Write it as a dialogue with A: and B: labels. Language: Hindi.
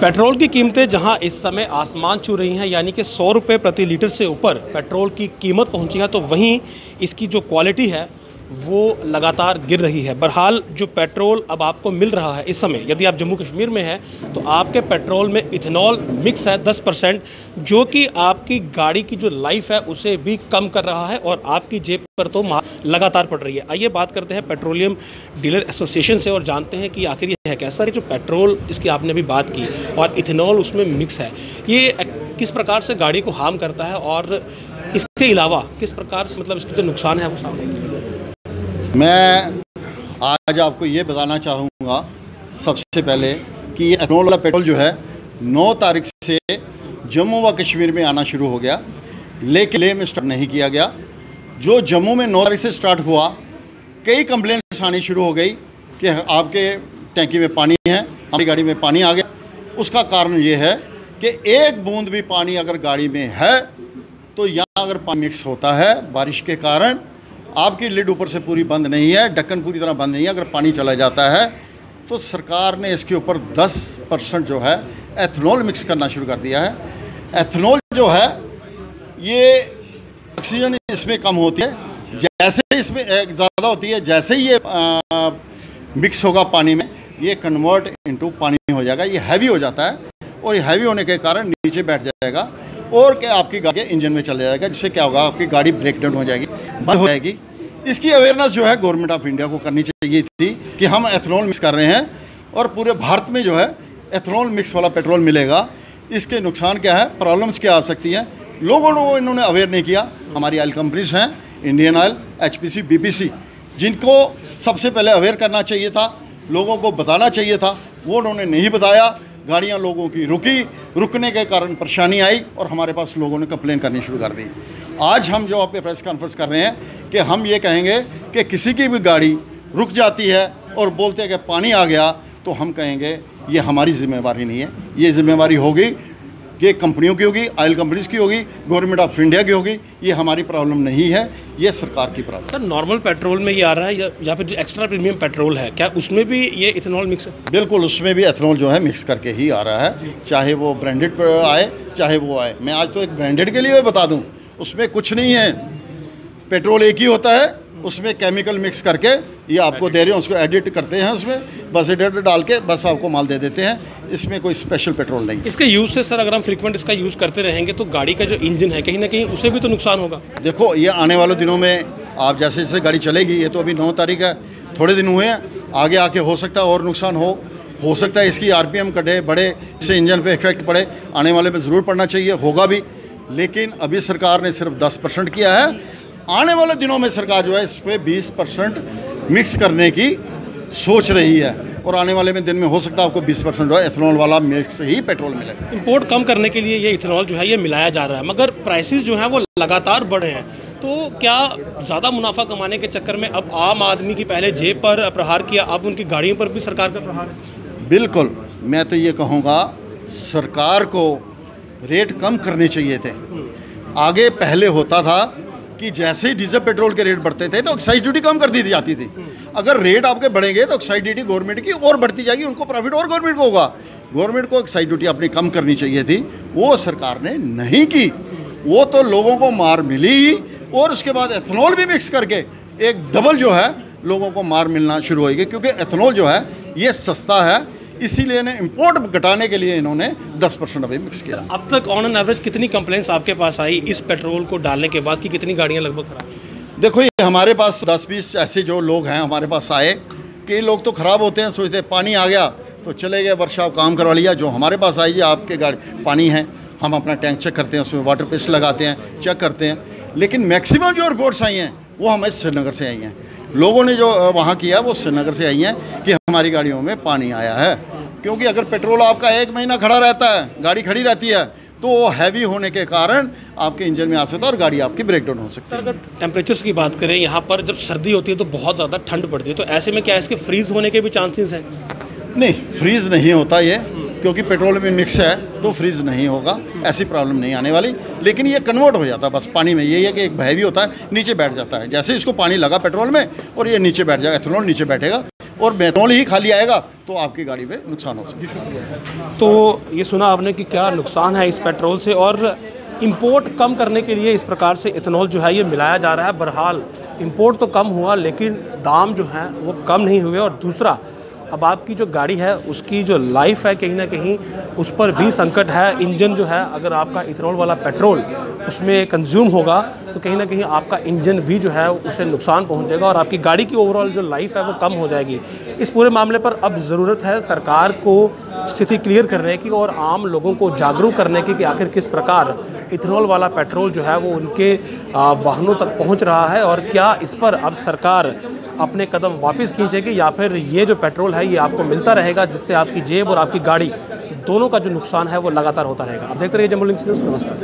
A: पेट्रोल की कीमतें जहाँ इस समय आसमान छू रही हैं, यानी कि सौ रुपये प्रति लीटर से ऊपर पेट्रोल की कीमत पहुँची है तो वहीं इसकी जो क्वालिटी है वो लगातार गिर रही है। बहरहाल, जो पेट्रोल अब आपको मिल रहा है इस समय, यदि आप जम्मू कश्मीर में हैं तो आपके पेट्रोल में इथेनॉल मिक्स है 10 परसेंट, जो कि आपकी गाड़ी की जो लाइफ है, उसे भी कम कर रहा है और आपकी जेब पर तो लगातार पड़ रही है। आइए बात करते हैं पेट्रोलियम डीलर एसोसिएशन से और जानते हैं कि आखिर ये है कैसा जो पेट्रोल, इसकी आपने अभी बात की और इथेनॉल उसमें मिक्स है, ये किस प्रकार से गाड़ी को हार्म करता है और इसके अलावा किस प्रकार से मतलब इसके जो नुकसान है वो सामने
B: मैं आज आपको ये बताना चाहूँगा सबसे पहले कि ये एथनॉल वाला पेट्रोल जो है 9 तारीख से जम्मू व कश्मीर में आना शुरू हो गया, लेकिन ले में स्टार्ट नहीं किया गया। जो जम्मू में 9 तारीख से स्टार्ट हुआ, कई कंप्लेंट्स आनी शुरू हो गई कि आपके टैंकी में पानी है, हमारी गाड़ी में पानी आ गया। उसका कारण ये है कि एक बूंद भी पानी अगर गाड़ी में है तो यहाँ अगर पानी मिक्स होता है बारिश के कारण आपकी लिड ऊपर से पूरी बंद नहीं है ढक्कन पूरी तरह बंद नहीं है अगर पानी चला जाता है तो सरकार ने इसके ऊपर 10 परसेंट जो है एथनॉल मिक्स करना शुरू कर दिया है। एथनॉल जो है ये ऑक्सीजन इसमें कम होती है जैसे इसमें ज़्यादा होती है जैसे ही ये आ, मिक्स होगा पानी में ये कन्वर्ट इनटू पानी हो जाएगा ये हैवी हो जाता है और ये हैवी होने के कारण नीचे बैठ जाएगा। और क्या आपकी गाड़ी इंजन में चला जाएगा, जिससे क्या होगा, आपकी गाड़ी ब्रेक डाउन हो जाएगी, बंद हो जाएगी। इसकी अवेयरनेस जो है गवर्नमेंट ऑफ़ इंडिया को करनी चाहिए थी कि हम एथनॉल मिक्स कर रहे हैं और पूरे भारत में जो है एथेनॉल मिक्स वाला पेट्रोल मिलेगा। इसके नुकसान क्या है प्रॉब्लम्स क्या आ सकती हैं। लोगों को इन्होंने अवेयर नहीं किया। हमारी ऑयल कंपनीज़ हैं इंडियन ऑयल एच पी जिनको सबसे पहले अवेयर करना चाहिए था, लोगों को बताना चाहिए था, वो उन्होंने नहीं बताया। गाड़ियाँ लोगों की रुकी, रुकने के कारण परेशानी आई और हमारे पास लोगों ने कंप्लेन करनी शुरू कर दी। आज हम जो आप प्रेस कॉन्फ्रेंस कर रहे हैं कि हम ये कहेंगे कि किसी की भी गाड़ी रुक जाती है और बोलते हैं कि पानी आ गया तो हम कहेंगे, ये हमारी जिम्मेवारी नहीं है, ये जिम्मेवारी होगी ये कंपनियों की होगी ऑयल कंपनीज़ की होगी गवर्नमेंट ऑफ़ इंडिया की होगी ये हमारी प्रॉब्लम नहीं है ये सरकार की प्रॉब्लम
A: सर नॉर्मल पेट्रोल में ये आ रहा है या, या फिर जो एक्स्ट्रा प्रीमियम पेट्रोल है क्या उसमें भी ये इथेनॉल मिक्स है?
B: बिल्कुल उसमें भी एथेनॉल जो है मिक्स करके ही आ रहा है चाहे वो ब्रांडेड आए चाहे वो आए। मैं आज तो एक ब्रांडेड के लिए बता दूँ उसमें कुछ नहीं है। पेट्रोल एक ही होता है उसमें केमिकल मिक्स करके ये आपको दे रहे हैं उसको एडिट करते हैं उसमें बस एडिट डाल के बस आपको माल दे देते हैं। इसमें कोई स्पेशल पेट्रोल नहीं।
A: इसके यूज़ से सर अगर हम फ्रिक्वेंट इसका यूज़ करते रहेंगे तो गाड़ी का जो इंजन है कहीं ना कहीं उसे भी तो नुकसान होगा।
B: देखो ये आने वाले दिनों में आप जैसे जैसे गाड़ी चलेगी ये तो अभी नौ तारीख है थोड़े दिन हुए हैं आगे आके हो सकता है और नुकसान हो। हो सकता है इसकी आरपीएम कटे बढ़े इससे इंजन पे इफ़ेक्ट पड़े आने वाले में ज़रूर पड़ना चाहिए होगा भी। लेकिन अभी सरकार ने सिर्फ़ 10 परसेंट किया है आने वाले दिनों में सरकार जो है इस पर बीस परसेंट मिक्स करने की सोच रही है। और आने वाले में दिन में हो सकता है आपको 20 परसेंट जो है इथेनॉल वाला मिक्स ही पेट्रोल मिलेगा
A: इंपोर्ट कम करने के लिए ये इथेनॉल जो है ये मिलाया जा रहा है। मगर प्राइसेस जो है वो लगातार बढ़ रहे हैं। तो क्या ज़्यादा मुनाफा कमाने के चक्कर में अब आम आदमी की पहले जेब पर प्रहार किया अब उनकी गाड़ियों पर भी सरकार का प्रहार है?
B: बिल्कुल। मैं तो ये कहूँगा सरकार को रेट कम करने चाहिए थे। आगे पहले होता था कि जैसे ही डीजल पेट्रोल के रेट बढ़ते थे तो एक्साइज ड्यूटी कम कर दी जाती थी। अगर रेट आपके बढ़ेंगे तो एक्साइज ड्यूटी गवर्नमेंट की और बढ़ती जाएगी, उनको प्रॉफिट और गवर्नमेंट को होगा। गवर्नमेंट को एक्साइज ड्यूटी अपनी कम करनी चाहिए थी, वो सरकार ने नहीं की। वो तो लोगों को मार मिली ही, और उसके बाद एथनॉल भी मिक्स करके, एक डबल जो है, लोगों को मार मिलना शुरू होगी क्योंकि एथनॉल जो है, ये सस्ता है, इसीलिए ने इंपोर्ट घटाने के लिए इन्होंने 10 परसेंट अभी मिक्स किया।
A: अब तक ऑन एन एवरेज कितनी कंप्लेंट्स आपके पास आई इस पेट्रोल को डालने के बाद कि कितनी गाड़ियाँ लगभग खराब?
B: देखो, ये हमारे पास तो दस बीस ऐसे जो लोग हैं हमारे पास आए कई लोग तो ख़राब होते हैं, सोचते पानी आ गया तो चले गए, वर्षा काम करवा लिया, जो हमारे पास आई आपके गाड़ी, पानी है, हम अपना टैंक चेक करते हैं, उसमें वाटर पेस्ट लगाते हैं, चेक करते हैं, लेकिन मैक्सिमम जो रिपोर्ट्स आई हैं, वो हमें श्रीनगर से आई हैं। लोगों ने जो वहाँ किया, वो श्रीनगर से आई हैं कि हमारी गाड़ियों में पानी आया है, क्योंकि अगर पेट्रोल आपका एक महीना खड़ा रहता है, गाड़ी खड़ी रहती है तो वो हैवी होने के कारण आपके इंजन में आ सकता है और गाड़ी आपकी ब्रेक डाउन हो सकती है।
A: अगर टेम्परेचर्स की बात करें यहाँ पर जब सर्दी होती है तो बहुत ज़्यादा ठंड पड़ती है। तो ऐसे में क्या इसके फ्रीज होने के भी चांसेस हैं?
B: नहीं फ्रीज नहीं होता ये क्योंकि पेट्रोल में मिक्स है तो फ्रीज नहीं होगा ऐसी प्रॉब्लम नहीं आने वाली। लेकिन ये कन्वर्ट हो जाता है बस पानी में। यही है कि एक हैवी होता है नीचे बैठ जाता है। जैसे इसको पानी लगा पेट्रोल में और ये नीचे बैठ जाएगा एथेनॉल नीचे बैठेगा। और मेथनॉल ही खाली आएगा तो आपकी गाड़ी में नुकसान हो सकता
A: तो ये सुना आपने कि क्या नुकसान है इस पेट्रोल से और इंपोर्ट कम करने के लिए इस प्रकार से इथेनॉल जो है ये मिलाया जा रहा है। बहरहाल इंपोर्ट तो कम हुआ, लेकिन दाम जो हैं वो कम नहीं हुए। और दूसरा, अब आपकी जो गाड़ी है, उसकी जो लाइफ है कहीं ना कहीं, उस पर भी संकट है। इंजन जो है, अगर आपका इथेनॉल वाला पेट्रोल उसमें कंज्यूम होगा तो कहीं ना कहीं आपका इंजन भी जो है उसे नुकसान पहुंचेगा और आपकी गाड़ी की ओवरऑल जो लाइफ है वो कम हो जाएगी। इस पूरे मामले पर अब ज़रूरत है सरकार को स्थिति क्लियर करने की और आम लोगों को जागरूक करने की कि आखिर किस प्रकार इथेनॉल वाला पेट्रोल जो है वो उनके वाहनों तक पहुँच रहा है और क्या इस पर अब सरकार अपने कदम वापस खींचेगी या फिर ये जो पेट्रोल है ये आपको मिलता रहेगा जिससे आपकी जेब और आपकी गाड़ी दोनों का जो नुकसान है वो लगातार होता रहेगा। आप देखते रहिए जम्मू लिंक्स न्यूज़, नमस्कार।